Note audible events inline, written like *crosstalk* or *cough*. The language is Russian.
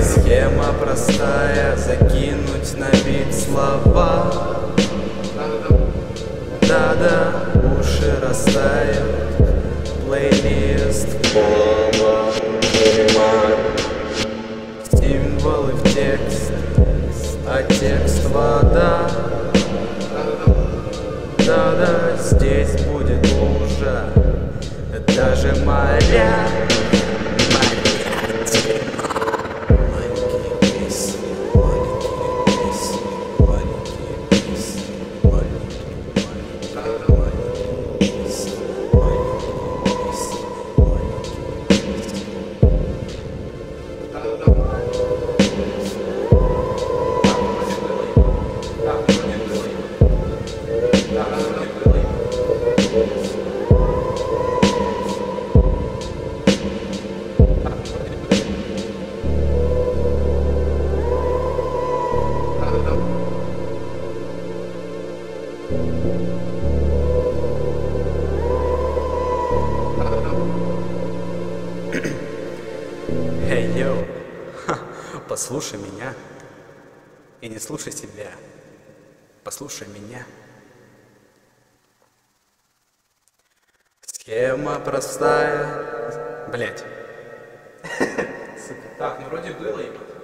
Схема простая, закинуть на бит слова. Уши растают, плейлист пола Символы в текст, а текст вода. Да-да, здесь будет лужа, даже моря hey yo. Послушай меня и не слушай себя. Послушай меня. Схема простая. Блять. *laughs* Так, ну вроде было, ебать.